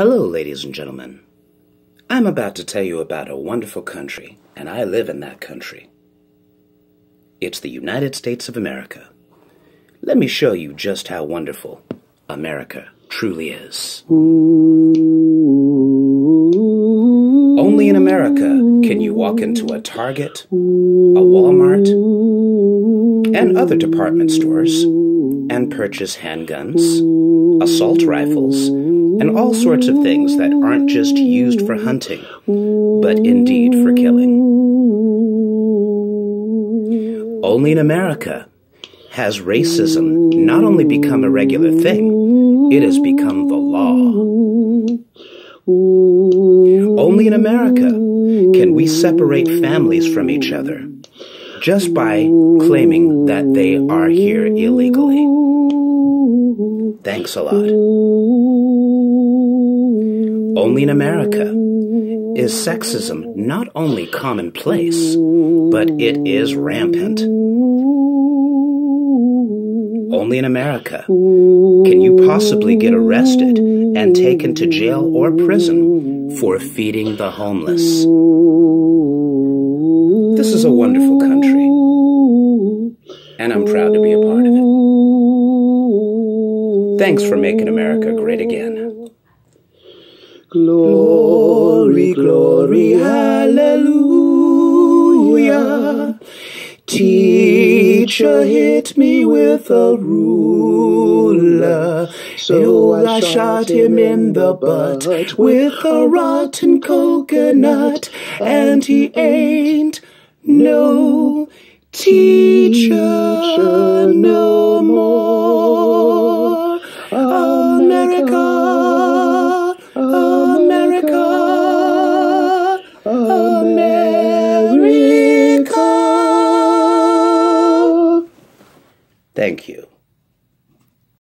Hello, ladies and gentlemen. I'm about to tell you about a wonderful country, and I live in that country. It's the United States of America. Let me show you just how wonderful America truly is. Only in America can you walk into a Target, a Walmart, and other department stores and purchase handguns, assault rifles, and all sorts of things that aren't just used for hunting, but indeed for killing. Only in America has racism not only become a regular thing, it has become the law. Only in America can we separate families from each other just by claiming that they are here illegally. Thanks a lot. Only in America is sexism not only commonplace, but it is rampant. Only in America can you possibly get arrested and taken to jail or prison for feeding the homeless. This is a wonderful and I'm proud to be a part of it. Thanks for making America great again. Glory, glory, hallelujah. Teacher hit me with a ruler. So I shot him in the butt with a rotten coconut. And he ain't no teacher no more. America, America, America. Thank you.